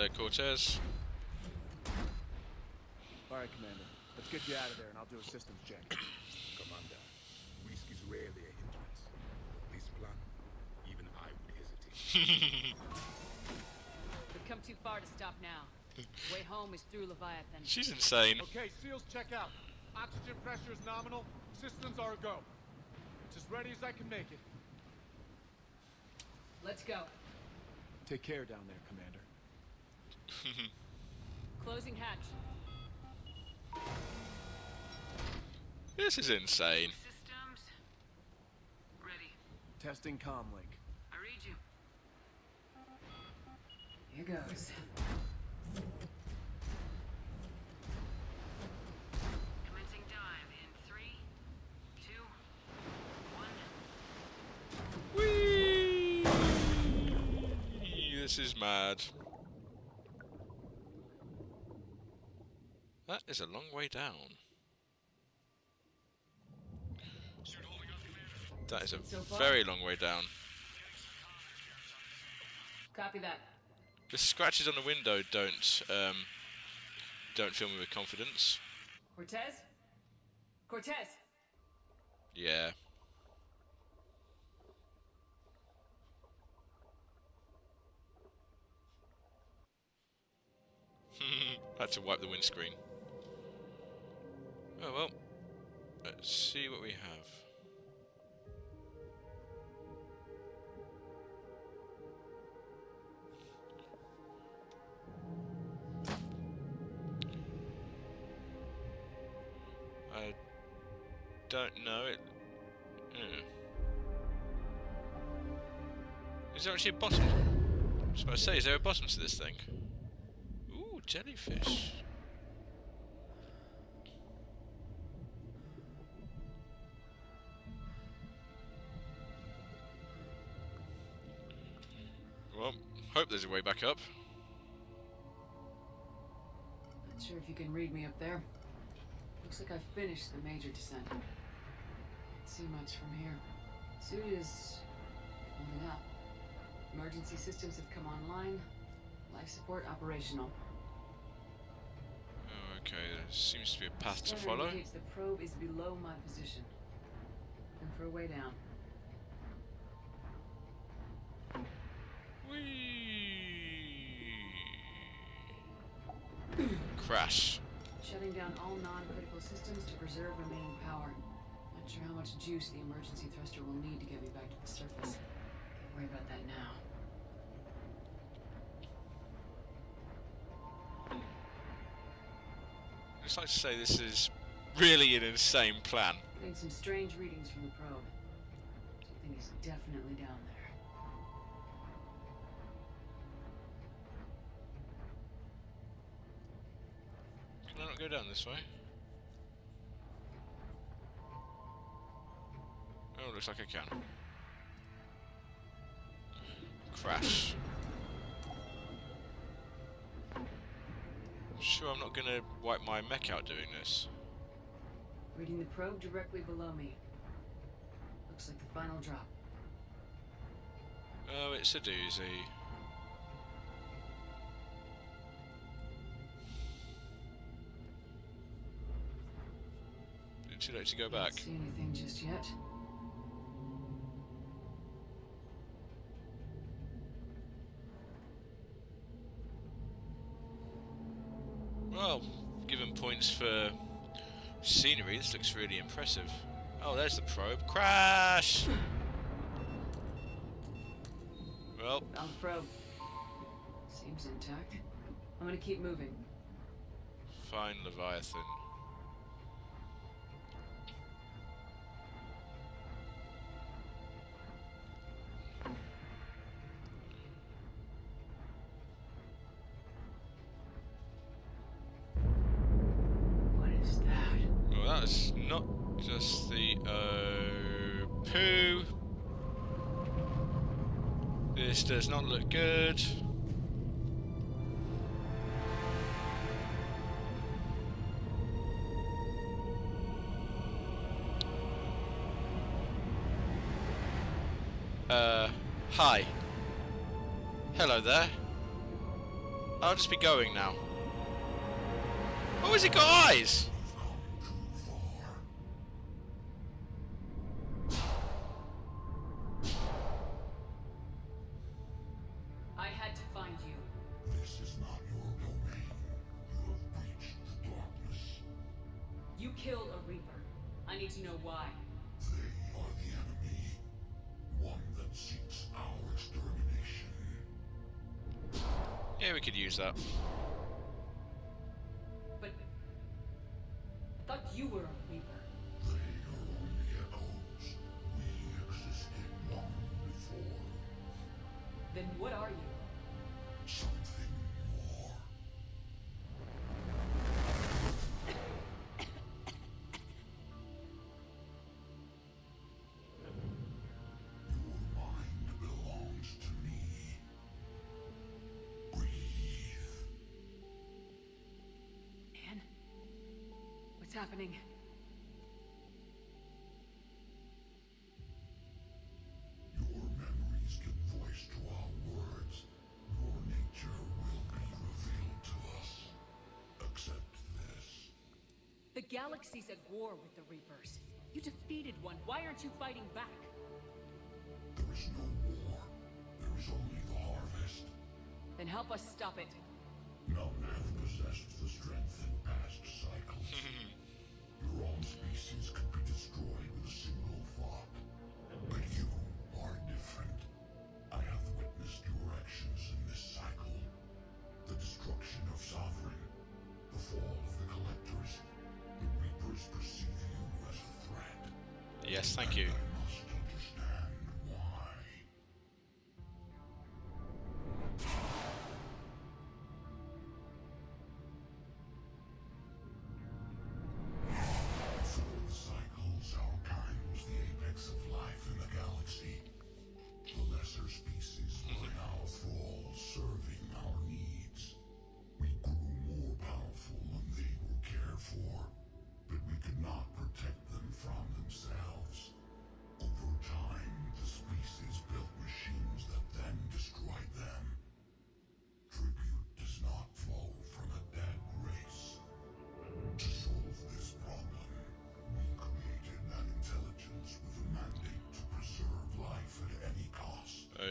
Hello there, Cortez. Alright, Commander. Let's get you out of there and I'll do a systems check. Commander, risk is rarely a hindrance. But this plan, even I would hesitate. We've come too far to stop now. Way home is through Leviathan. She's insane. Okay, SEALs check out. Oxygen pressure is nominal. Systems are a go. It's as ready as I can make it. Let's go. Take care down there, Commander. Closing hatch. This is insane. Systems. Ready. Testing comlink. I read you. Here goes. Commencing dive in three, two, one. Whee! This is mad. That is a long way down. That is a So very long way down. Copy that. The scratches on the window don't um, don't fill me with confidence. Cortez? Cortez! Yeah. I Had to wipe the windscreen. Oh well. Let's see what we have. I don't know it. Hmm. Is there actually a bottom? I was about to say, is there a bottom to this thing? Ooh, jellyfish. There's a way back up. Not sure if you can read me up there. Looks like I've finished the major descent. Can't see much from here. Suit is holding up. Emergency systems have come online. Life support operational. Oh, okay, there seems to be a path to follow. indicates the probe is below my position. Looking for a way down. Whee! Crash. Shutting down all non-critical systems to preserve remaining power. Not sure how much juice the emergency thruster will need to get me back to the surface. Can't worry about that now. I'd just like to say this is really an insane plan. Getting some strange readings from the probe. Something is definitely down there. Go down this way? Oh, looks like I can. Crash. Sure, I'm not gonna wipe my mech out doing this. Reading the probe directly below me. Looks like the final drop. Oh, it's a doozy. Too late to go back. See anything just yet. Well, given points for scenery, this looks really impressive. Oh, there's the probe. Crash! Well, Found the probe. Seems intact. I'm gonna keep moving. fine, Leviathan. Uh, hi. Hello there. I'll just be going now. Oh, has it got eyes? Then what are you? Something more. Your mind belongs to me. Breathe. Ann? What's happening? galaxy's at war with the Reapers. You defeated one. Why aren't you fighting back? There is no war. There is only the harvest. Then help us stop it. Yes, thank you.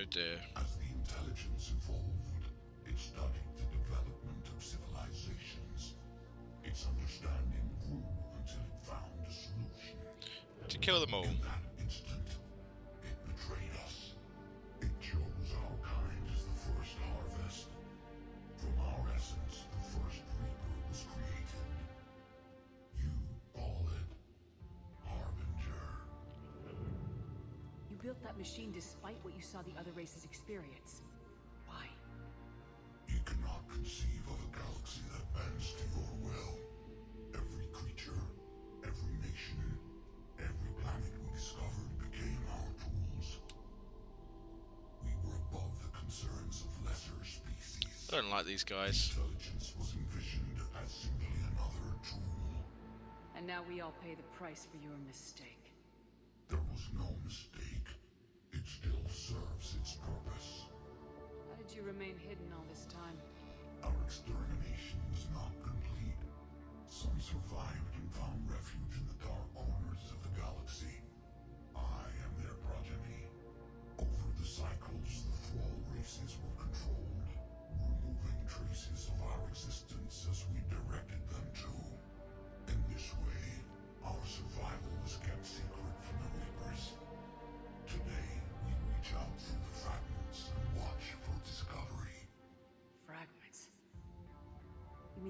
right there. Uh, As the intelligence evolved, it studied the development of civilizations. Its understanding grew until it found a solution. To kill them all. saw the other races experience. Why? You cannot conceive of a galaxy that bends to your will. Every creature, every nation, every planet we discovered became our tools. We were above the concerns of lesser species. I don't like these guys. Intelligence was envisioned as simply another tool. And now we all pay the price for your mistake.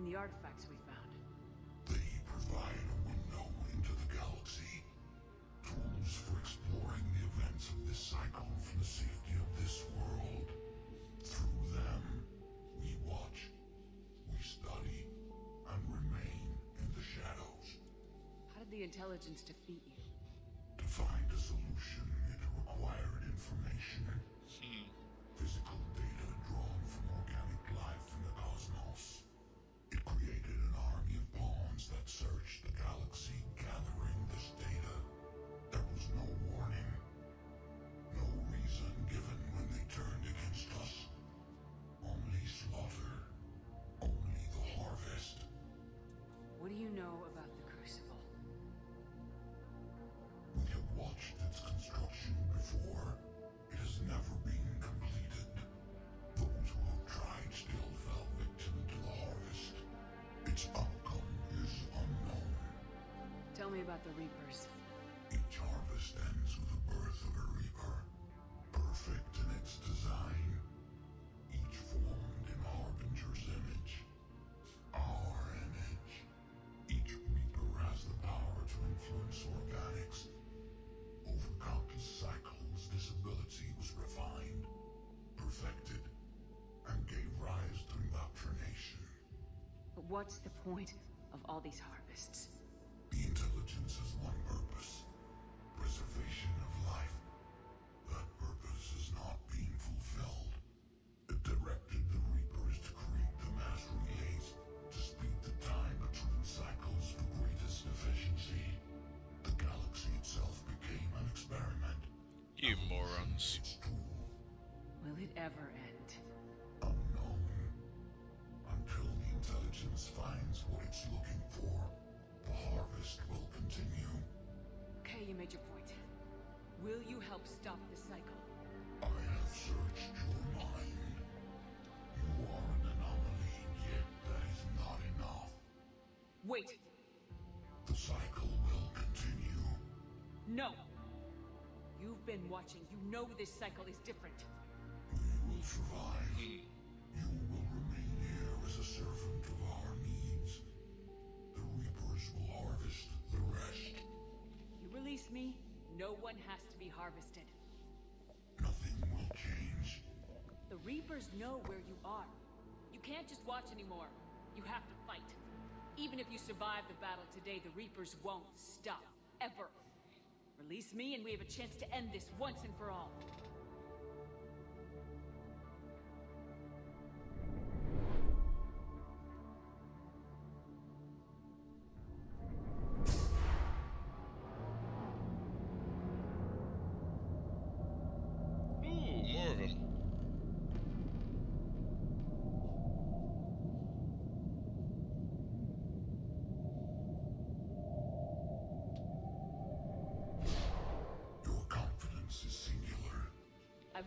the artifacts we found. They provide a window into the galaxy. Tools for exploring the events of this cycle from the safety of this world. Through them, we watch, we study, and remain in the shadows. How did the intelligence defeat you? About the Reapers? Each harvest ends with the birth of a reaper, perfect in its design, each formed in Harbinger's image, our image. Each reaper has the power to influence organics. Over countless cycles, this ability was refined, perfected, and gave rise to indoctrination. But what's the point of all these harvests? Intelligence has one purpose. Preservation of you made your point. Will you help stop the cycle? I have searched your mind. You are an anomaly, yet that is not enough. Wait! The cycle will continue. No! You've been watching. You know this cycle is different. We will survive. You will remain here as a servant of our needs. The Reapers will harvest the rest. You release me, no one has to be harvested. Nothing will change. The Reapers know where you are. You can't just watch anymore. You have to fight. Even if you survive the battle today, the Reapers won't stop. Ever. Release me and we have a chance to end this once and for all.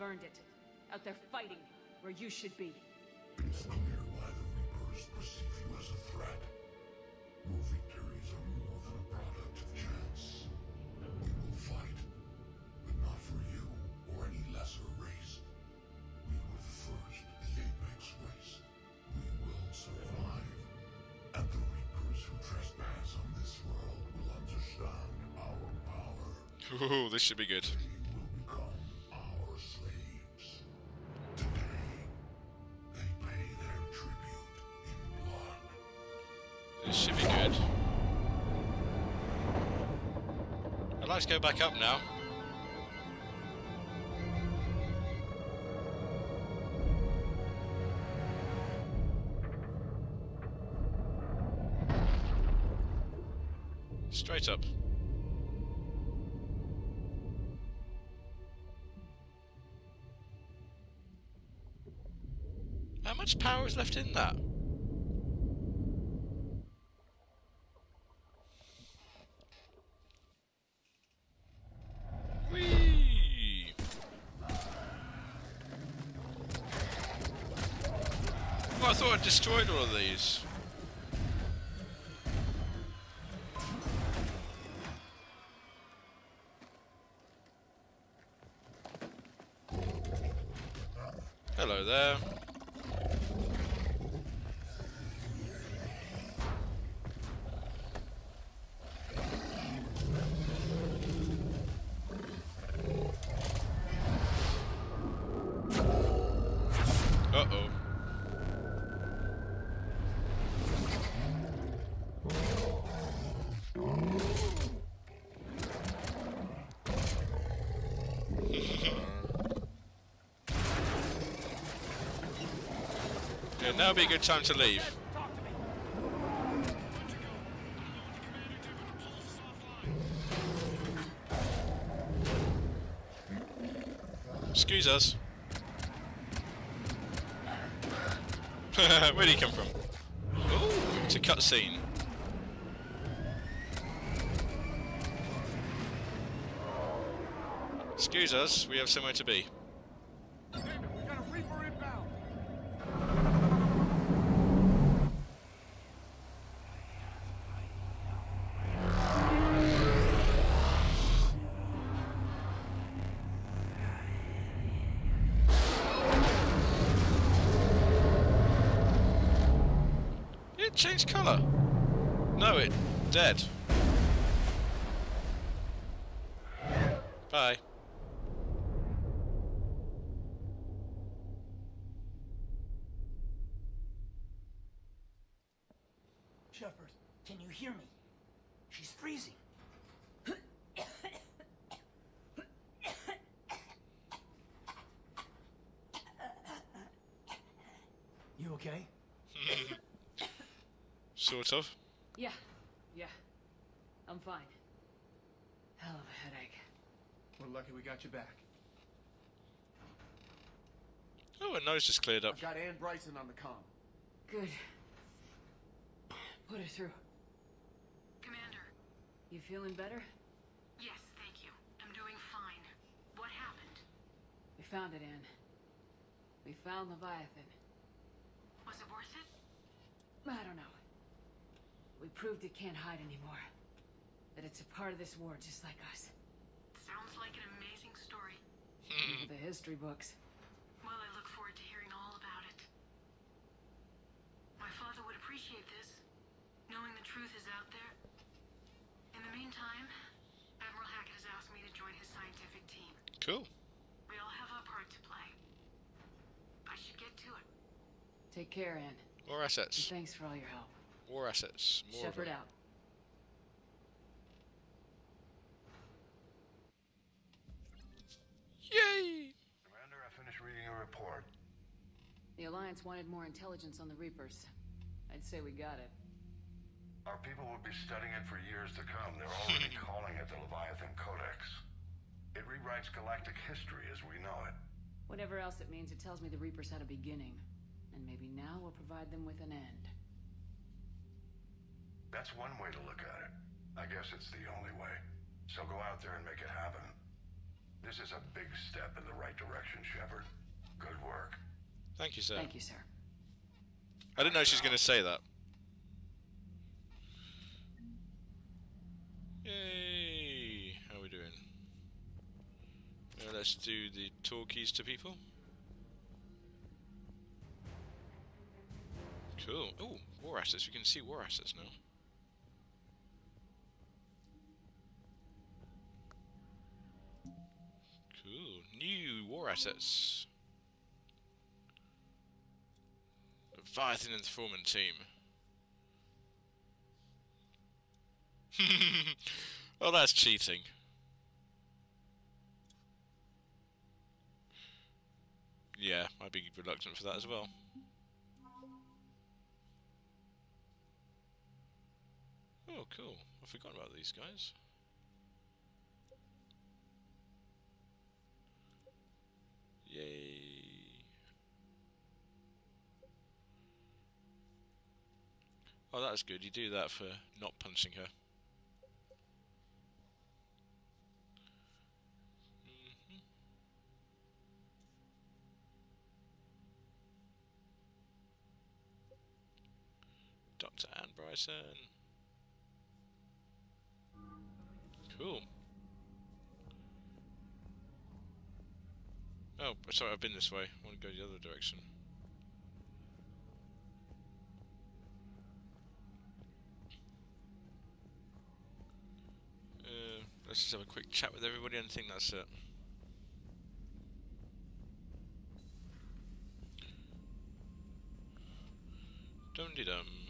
I've earned it. Out there fighting, where you should be. It's clear why the Reapers perceive you as a threat. Your victories are more than a product of chance. We will fight, but not for you or any lesser race. We were the first, the Apex race. We will survive. And the Reapers who trespass on this world will understand our power. Ooh, this should be good. Go back up now. Straight up. How much power is left in that? Whee! Oh, I thought I destroyed all of these. Now would be a good time to leave. Excuse us. Where'd he come from? Ooh, it's a cutscene. Excuse us, we have somewhere to be. Hear me? She's freezing. You okay? Sort of. Yeah, yeah. I'm fine. Hell of a headache. We're lucky we got you back. Oh, her nose just cleared up. I've got Ann Bryson on the comm. Good. Put her through. You feeling better? Yes, thank you. I'm doing fine. What happened? We found it, Ann. We found Leviathan. Was it worth it? I don't know. We proved it can't hide anymore. That it's a part of this war just like us. Sounds like an amazing story. The history books. Well, I look forward to hearing all about it. My father would appreciate this, knowing the truth is out there. In the meantime, Admiral Hackett has asked me to join his scientific team. Cool. We all have our part to play. I should get to it. Take care, Ann. More And assets. thanks for all your help. More assets. More of Shepard them. out. Yay! Commander, I finished reading your report. The Alliance wanted more intelligence on the Reapers. I'd say we got it. Our people will be studying it for years to come. They're already calling it the Leviathan Codex. It rewrites galactic history as we know it. Whatever else it means, it tells me the Reapers had a beginning. And maybe now we'll provide them with an end. That's one way to look at it. I guess it's the only way. So go out there and make it happen. This is a big step in the right direction, Shepard. Good work. Thank you, sir. Thank you, sir. I didn't know she was going to say that. Yay! How are we doing? Uh, let's do the talkies to people. Cool. Oh, war assets. We can see war assets now. Cool. New war assets. Leviathan Informant Team. oh, that's cheating. Yeah, I'd be reluctant for that as well. Oh, cool. I forgot about these guys. Yay. Oh, that's good. You do that for not punching her. Bryson. Cool. Oh, sorry, I've been this way. I want to go the other direction. Uh, let's just have a quick chat with everybody and I think that's it. Dum de dum.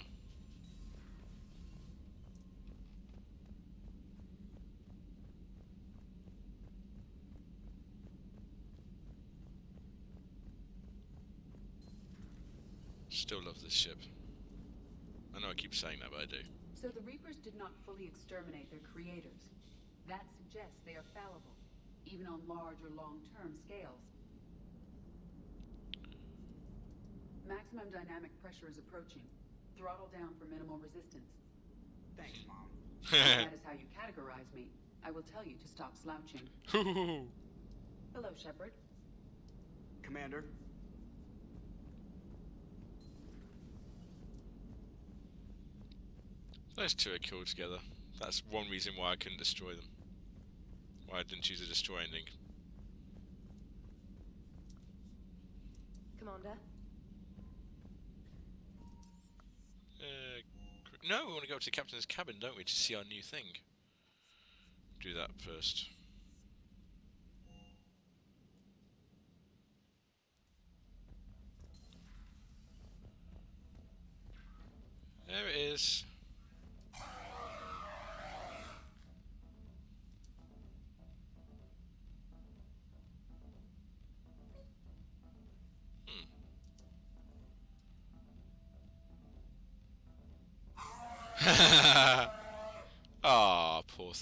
Still love this ship. I know I keep saying that, but I do. So the Reapers did not fully exterminate their creators. That suggests they are fallible, even on large or long-term scales. Maximum dynamic pressure is approaching. Throttle down for minimal resistance. Thanks, Mom. If that is how you categorize me. I will tell you to stop slouching. Hello, Shepard. Commander, Those two are cool together. That's one reason why I couldn't destroy them. Why I didn't choose a destroy ending. Commander, Uh, No, we want to go to the captain's cabin, don't we, to see our new thing. Do that first. There it is.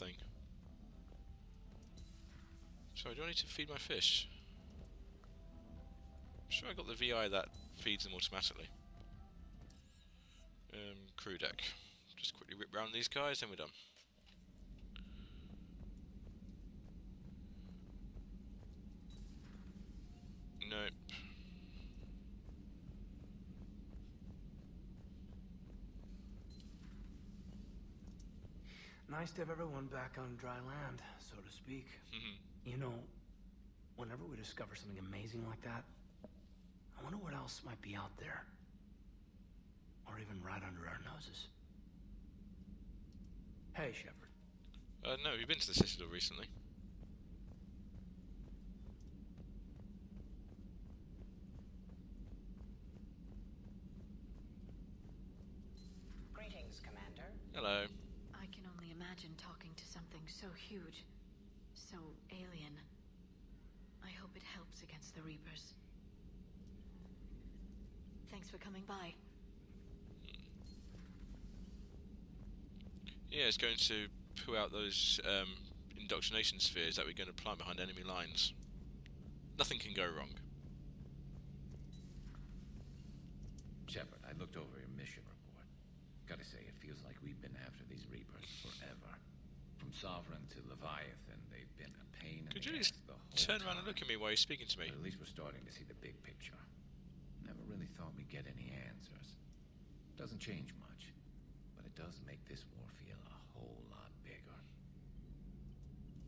Ah, poor thing. Sorry, do I need to feed my fish? I'm sure I got the VI that feeds them automatically. Um, crew deck. Just quickly rip round these guys, then we're done. Nope. Nice to have everyone back on dry land, so to speak. You know, whenever we discover something amazing like that, I wonder what else might be out there. Or even right under our noses. Hey, Shepard. Uh, no, you've been to the Citadel recently. Greetings, Commander. Hello. I can only imagine talking to something so huge, so alien. I hope it helps against the Reapers. Thanks for coming by. Yeah, it's going to pull out those um, indoctrination spheres that we're going to plant behind enemy lines. Nothing can go wrong. Shepard, I looked over your mission report. Gotta say, it feels like we've been after these Reapers forever. From Sovereign to Leviathan, they've been a pain in Could you just the whole turn around and look at me while you're speaking to me? But at least we're starting to see the big picture. Never really thought we'd get any answers. Doesn't change much, but it does make this war feel a whole lot bigger.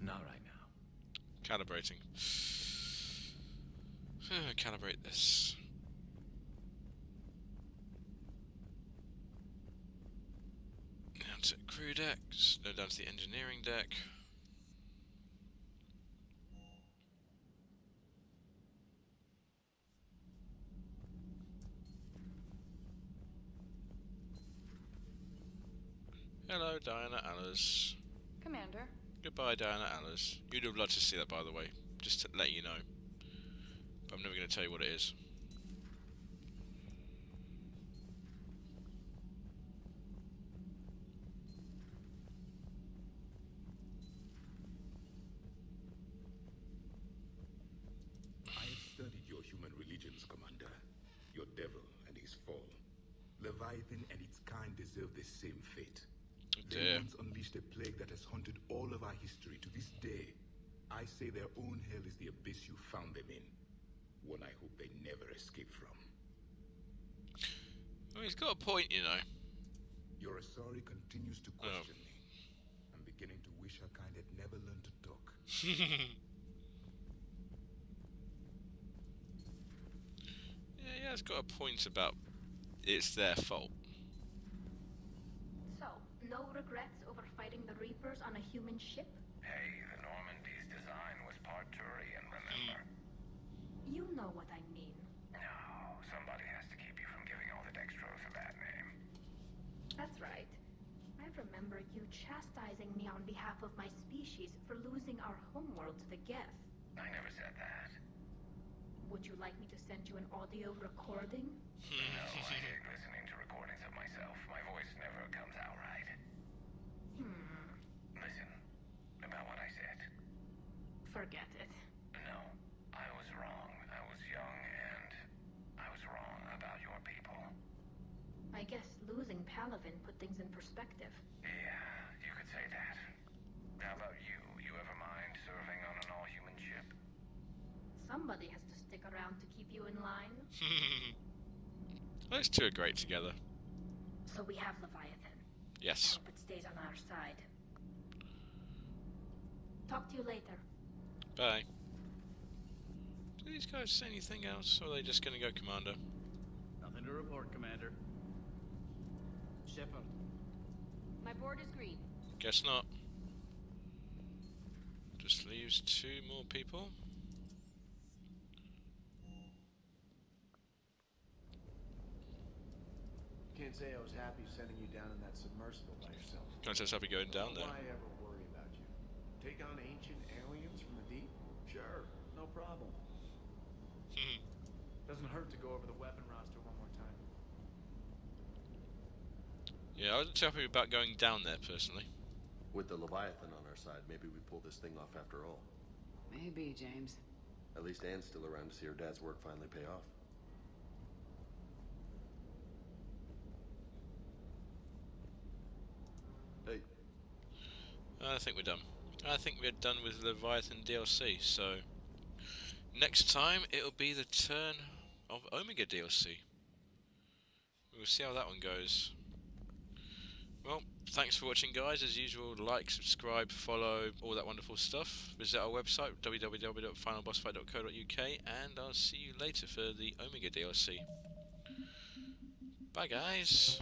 Not right now. Calibrating. Calibrate this. Down to crew decks. No, down to the engineering deck. Hello, Diana Allers. Commander, Goodbye, Diana Allers. You'd have loved to see that, by the way. Just to let you know. But I'm never going to tell you what it is. I have studied your human religions, Commander. Your devil and his fall. Leviathan and its kind deserve the same fate. Oh They once unleashed a plague that has haunted all of our history to this day. I say their own hell is the abyss you found them in. One I hope they never escape from. Well, he's got a point, you know. Your Asari continues to oh. question me. I'm beginning to wish her kind had never learned to talk. Yeah, yeah, it's got a point about it's their fault. So, no regrets over fighting the Reapers on a human ship? Hey, the Normandy's design was part Turian, remember? You know what I mean. No, somebody has to keep you from giving all the dextros a bad name. That's right. I remember you chastising me on behalf of my species for losing our homeworld to the Geth. I never said that. Would you like me to send you an audio recording? No, I hate listening to recordings of myself. My voice never comes out right. Hmm. Listen, about what I said. Forget it. No, I was wrong. I was young and I was wrong about your people. I guess losing Palaven put things in perspective. Yeah, you could say that. How about you? You ever mind serving on an all-human ship? Somebody has to stick around to keep you in line. Those two are great together. So we have Leviathan. Yes. Hope it stays on our side. Talk to you later. Bye. Do these guys say anything else, or are they just going to go Commander? Nothing to report, Commander. Shepard, My board is green. Guess not. Just leaves two more people. Can't say I was happy sending you down in that submersible by yourself. Can't say I was happy going down there. Why ever worry about you? Take on ancient aliens from the deep? Sure, no problem. Hmm. Doesn't hurt to go over the weapon roster one more time. Yeah, I wasn't too happy about going down there personally. With the Leviathan on our side, maybe we pull this thing off after all. Maybe, James. At least Ann's still around to see her dad's work finally pay off. I think we're done. I think we're done with Leviathan DLC, so next time it'll be the turn of Omega DLC. We'll see how that one goes. Well, thanks for watching guys, as usual, like, subscribe, follow, all that wonderful stuff. Visit our website, www.finalbossfight.co.uk, and I'll see you later for the Omega DLC. Bye guys!